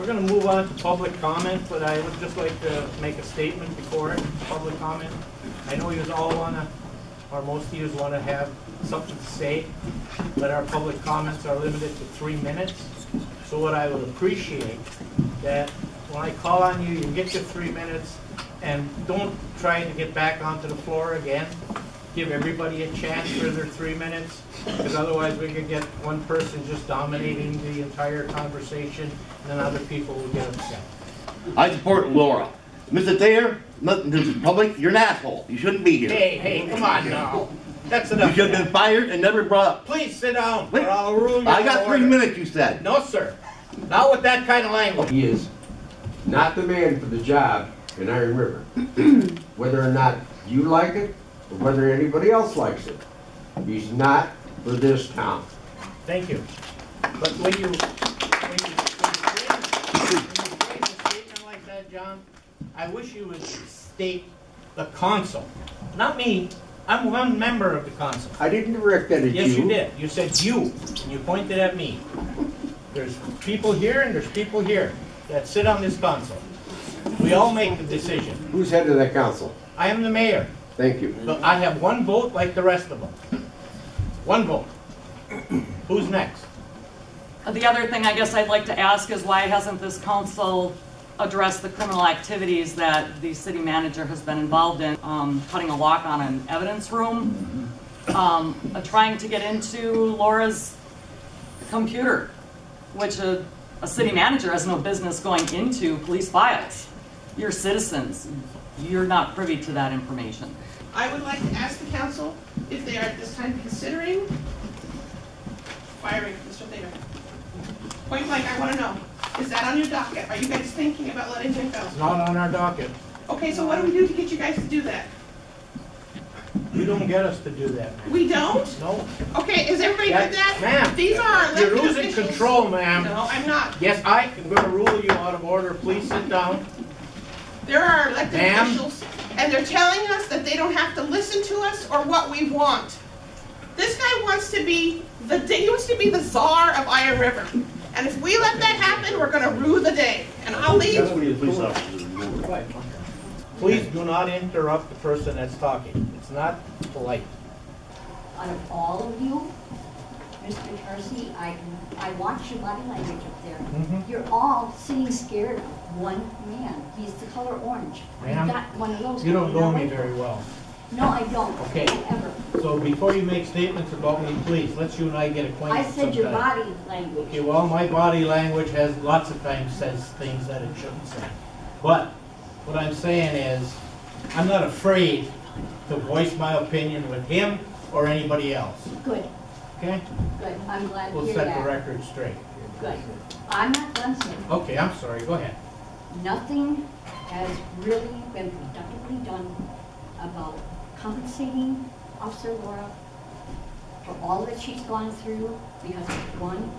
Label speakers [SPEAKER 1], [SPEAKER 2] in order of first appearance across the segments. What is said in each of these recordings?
[SPEAKER 1] We're gonna move on to public comment, but I would just like to make a statement before public comment. I know you all wanna, or most of you wanna have something to say, but our public comments are limited to three minutes. So what I would appreciate, that when I call on you, you get your three minutes, and don't try to get back onto the floor again. Give everybody a chance for their three minutes, because otherwise we could get one person just dominating the entire conversation, and then other people will get upset.
[SPEAKER 2] I support Laura. Mr. Thayer, nothing to the public, you're an asshole. You shouldn't be here.
[SPEAKER 1] Hey, hey, come on now. That's enough.
[SPEAKER 2] You should have been fired and never brought up.
[SPEAKER 1] Please sit down,
[SPEAKER 2] Wait.
[SPEAKER 1] or I'll rule you
[SPEAKER 2] I got
[SPEAKER 1] of
[SPEAKER 2] three minutes, you said.
[SPEAKER 1] No, sir. Not with that kind of language.
[SPEAKER 3] He is not the man for the job in Iron River. Whether or not you like it, or whether anybody else likes it, he's not for this town.
[SPEAKER 1] Thank you. But when you, when you, when you phrase, when you phrase a statement like that, John, I wish you would state the council, not me. I'm one member of the council.
[SPEAKER 3] I didn't direct that at you.
[SPEAKER 1] Yes, you did. You said you, and you pointed at me. There's people here and there's people here that sit on this council. We all make the decision.
[SPEAKER 3] Who's head of that council?
[SPEAKER 1] I am the mayor,
[SPEAKER 3] Thank you.
[SPEAKER 1] but I have one vote like the rest of them. One vote. Who's next?
[SPEAKER 4] The other thing I guess I'd like to ask is why hasn't this council addressed the criminal activities that the city manager has been involved in? Um, cutting a lock on an evidence room, um, uh, trying to get into Laura's computer, which a, a city manager has no business going into police files. You're citizens, you're not privy to that information.
[SPEAKER 5] I would like to ask the council if they are at this time considering firing Mr. Thayer. Point blank, I want to know, is that on your docket? Are you guys thinking about letting him go?
[SPEAKER 1] It's not on our docket.
[SPEAKER 5] Okay, so what do we do to get you guys to do that?
[SPEAKER 1] You don't get us to do that, ma'am.
[SPEAKER 5] We don't?
[SPEAKER 1] No.
[SPEAKER 5] Okay, is everybody good
[SPEAKER 1] That-
[SPEAKER 5] that?
[SPEAKER 1] Ma'am.
[SPEAKER 5] These are our
[SPEAKER 1] You're
[SPEAKER 5] elected
[SPEAKER 1] losing
[SPEAKER 5] officials.
[SPEAKER 1] control, ma'am.
[SPEAKER 5] No, I'm not.
[SPEAKER 1] Yes, I am gonna rule you out of order. Please sit down.
[SPEAKER 5] There are elected
[SPEAKER 1] Ma'am?
[SPEAKER 5] officials, and they're telling us that they don't have to listen to us or what we want. This guy wants to be the, he wants to be the czar of Iron River. And if we let that happen, we're gonna rue the day. And I'll leave.
[SPEAKER 2] That's what the police officers.
[SPEAKER 1] Please do not interrupt the person that's talking. It's not polite.
[SPEAKER 6] out of all of you, Mr. Tarsi, I, I watch your body language up there.
[SPEAKER 1] Mhm.
[SPEAKER 6] You're all sitting scared of one man. He's the color orange.
[SPEAKER 1] Ma'am,
[SPEAKER 6] got one of those.
[SPEAKER 1] You don't know me very well.
[SPEAKER 6] No, I don't.
[SPEAKER 1] Okay.
[SPEAKER 6] Ever.
[SPEAKER 1] So before you make statements about me, please, let's you and I get acquainted
[SPEAKER 6] I said your body language.
[SPEAKER 1] Okay, well, my body language has lots of times says things that it shouldn't say. But what I'm saying is, I'm not afraid to voice my opinion with him or anybody else,
[SPEAKER 6] Good,
[SPEAKER 1] okay?
[SPEAKER 6] good. I'm glad to
[SPEAKER 1] We'll
[SPEAKER 6] hear
[SPEAKER 1] set the
[SPEAKER 6] that.
[SPEAKER 1] record straight.
[SPEAKER 6] Good. I'm not done, sir.
[SPEAKER 1] Okay, I'm sorry, go ahead.
[SPEAKER 6] Nothing has really been productively done about compensating Officer Laura for all that she's gone through because of one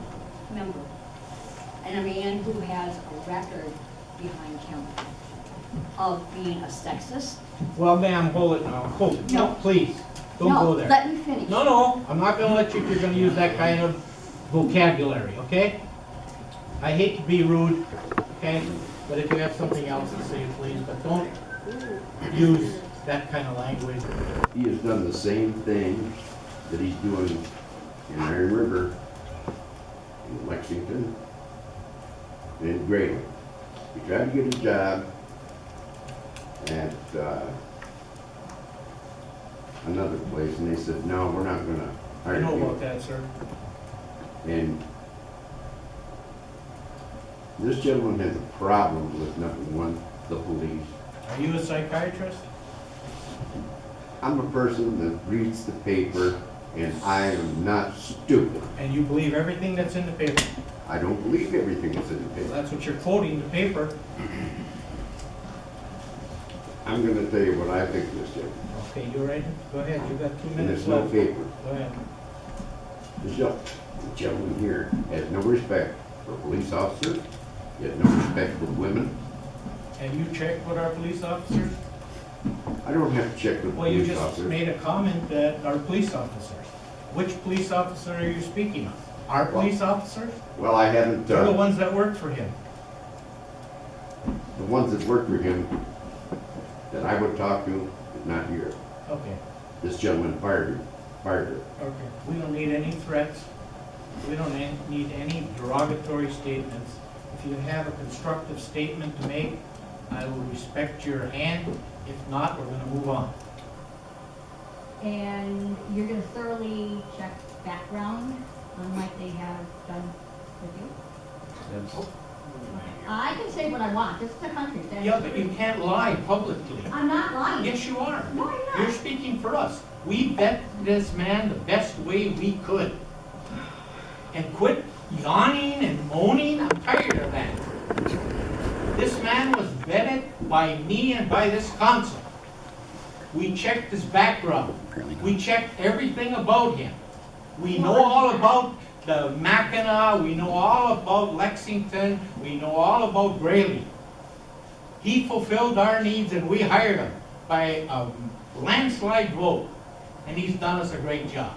[SPEAKER 6] member. And a man who has a record behind him of being a sexist.
[SPEAKER 1] Well, ma'am, hold it now, hold it, No. please, don't
[SPEAKER 6] No,
[SPEAKER 1] go there.
[SPEAKER 6] Let me finish.
[SPEAKER 1] No, no, I'm not gonna let you, if you're gonna use that kind of vocabulary, okay? I hate to be rude, okay, but if you have something else to say, please, but don't use that kind of language.
[SPEAKER 3] He has done the same thing that he's doing in Iron River, in Lexington, and in Grayling. He tried to get a job at, uh, another place, and they said, no, we're not gonna
[SPEAKER 1] I
[SPEAKER 3] hire
[SPEAKER 1] know
[SPEAKER 3] you.
[SPEAKER 1] about that, sir.
[SPEAKER 3] And this gentleman has a problem with number one, the police.
[SPEAKER 1] Are you a psychiatrist?
[SPEAKER 3] I'm a person that reads the paper, and I am not stupid.
[SPEAKER 1] And you believe everything that's in the paper?
[SPEAKER 3] I don't believe everything that's in the
[SPEAKER 1] Well,
[SPEAKER 3] paper.
[SPEAKER 1] That's what you're quoting, the paper.
[SPEAKER 3] I'm gonna tell you what I think of this gentleman.
[SPEAKER 1] Okay, you're ready? Go ahead, you got two
[SPEAKER 3] And
[SPEAKER 1] minutes
[SPEAKER 3] there's no
[SPEAKER 1] left.
[SPEAKER 3] paper.
[SPEAKER 1] Go ahead.
[SPEAKER 3] This the gentleman here has no respect for police officers, he has no respect for women.
[SPEAKER 1] Have you checked with our police officers?
[SPEAKER 3] I don't have to check with
[SPEAKER 1] Well, you
[SPEAKER 3] police
[SPEAKER 1] just
[SPEAKER 3] officers.
[SPEAKER 1] made a comment that our police officers. Which police officer are you speaking of? Our police officers?
[SPEAKER 3] Well, I haven't,
[SPEAKER 1] They're the
[SPEAKER 3] uh,
[SPEAKER 1] ones that work for him.
[SPEAKER 3] The ones that work for him that I would talk to is not here.
[SPEAKER 1] Okay,
[SPEAKER 3] This gentleman fired her, fired her.
[SPEAKER 1] okay. We don't need any threats. We don't an- need any derogatory statements. If you have a constructive statement to make, I will respect your hand. If not, we're gonna move on.
[SPEAKER 7] And you're gonna thoroughly check background, unlike they have done with you? I can say what I want, this is the country.
[SPEAKER 1] Yeah, but you can't lie publicly.
[SPEAKER 7] I'm not lying.
[SPEAKER 1] Yes, you are.
[SPEAKER 7] No, I'm not.
[SPEAKER 1] You're speaking for us. We vetted this man the best way we could. And quit yawning and moaning, I'm tired of that. This man was vetted by me and by this council. We checked his background. We checked everything about him. We know all about the Mackinac, we know all about Lexington, we know all about Grayling. He fulfilled our needs and we hired him by a landslide vote, and he's done us a great job.